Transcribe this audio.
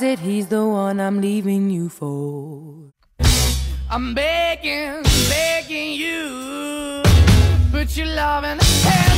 realize it, he's the one I'm leaving you for. I'm begging, begging you, put your love in the hands